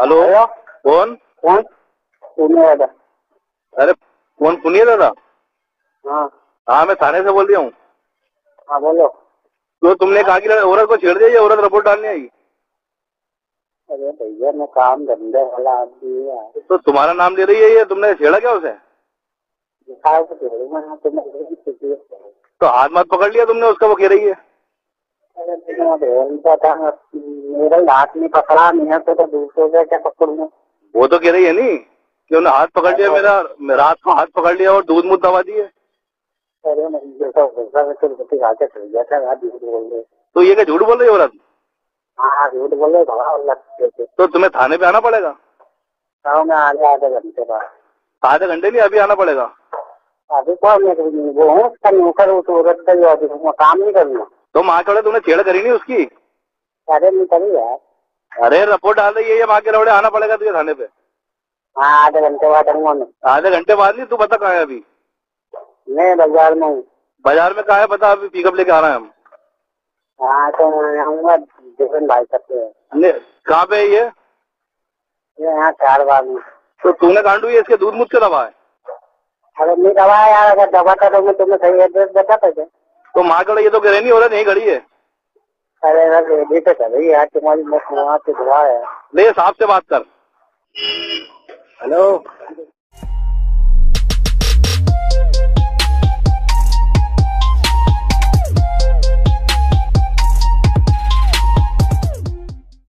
Hello कौन कौन सुनिए दादा अरे कौन पुनिया दादा। हाँ। हाँ मैं थाने से बोल रहा हूँ। हाँ बोलो। तो तुमने कहा कि औरत को छेड़ दिया औरत रिपोर्ट डालने आई। अरे भैया मैं काम धंधे वाला आदमी है तो तुम्हारा नाम ले रही है ये तुमने छेड़ा क्या उसे? तो। तो हाथ माथ पकड़ लिया तुमने उसका वो कह रही है। मेरा ही हाथ नहीं पकड़ा है तो, तो दूसरों का क्या पकड़ूँगा वो तो कह रही है नहीं कि उन्हें हाथ पकड़ लिया मेरा रात को हाथ पकड़ लिया और दूध मुद्ध दवा दी है। अरे नहीं जैसा वैसा मैं तो चल गया था झूठ बोल रहे। तो ये क्या झूठ बोल रही है औरत? हाँ झूठ बोल रहे तो तुम्हें थाने पे आना पड़ेगा? गाँव में आ आधे घंटे बाद। आधे घंटे नहीं अभी आना पड़ेगा। अभी कौन मैं वो हूँ उसका नौकर उस औरत का ही अभी काम नहीं करूँगा। तो माँ के तुमने छेड़ करी नहीं उसकी? अरे करी अरे रिपोर्ट डाल रही है ये के लौड़े आना पड़ेगा तुझे थाने पे। हाँ आधे घंटे बाद आऊँगा मैं। आधे घंटे बाद नहीं तू बता कहाँ है अभी? मैं बाज़ार में हूँ। बाज़ार में कहाँ है बता अभी पिकअप लेके आ रहे हैं हम। हाँ तो मैं आऊँगा जीवन भाई हैं कहाँ पे है ये? यहाँ चार बार में। तो तूने कांडू ये इसके दूध मुझ के दबा है? अरे नहीं दवा यार अगर दबाता तो मैं तुम्हें सही एड्रेस बताता क्या? तो माँ के ये तो रही नहीं हो रहा नहीं खड़ी है। अरे यार तो रही है यार तुम्हारी मुख वहाँ से दुआ है। ले साहब से बात कर। हेलो